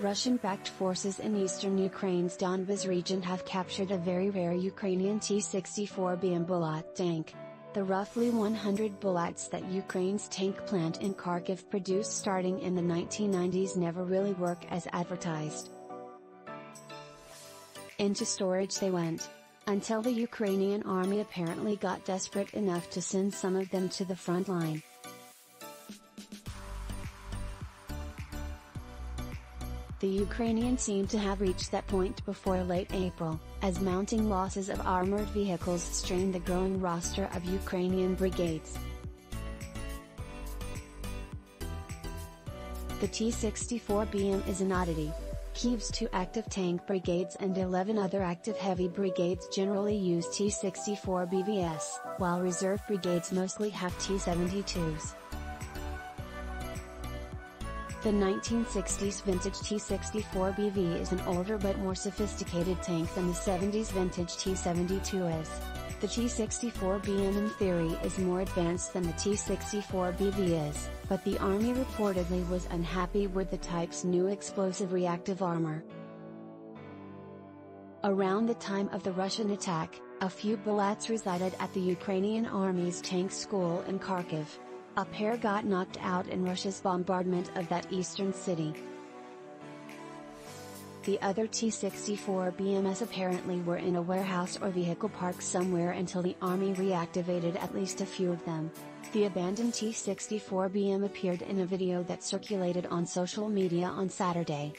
Russian-backed forces in eastern Ukraine's Donbas region have captured a very rare Ukrainian T-64BM Bulat tank. The roughly 100 Bulats that Ukraine's tank plant in Kharkiv produced starting in the 1990s never really work as advertised. Into storage they went. Until the Ukrainian army apparently got desperate enough to send some of them to the front line. The Ukrainians seem to have reached that point before late April, as mounting losses of armored vehicles strained the growing roster of Ukrainian brigades. The T-64BM is an oddity. Kyiv's two active tank brigades and 11 other active heavy brigades generally use T-64 BVS, while reserve brigades mostly have T-72s. The 1960s vintage T-64BV is an older but more sophisticated tank than the 70s vintage T-72 is. The T-64BM in theory is more advanced than the T-64BV is, but the Army reportedly was unhappy with the type's new explosive reactive armor. Around the time of the Russian attack, a few Bulats resided at the Ukrainian Army's tank school in Kharkiv. A pair got knocked out in Russia's bombardment of that eastern city. The other T-64 BMS apparently were in a warehouse or vehicle park somewhere until the army reactivated at least a few of them. The abandoned T-64 BM appeared in a video that circulated on social media on Saturday.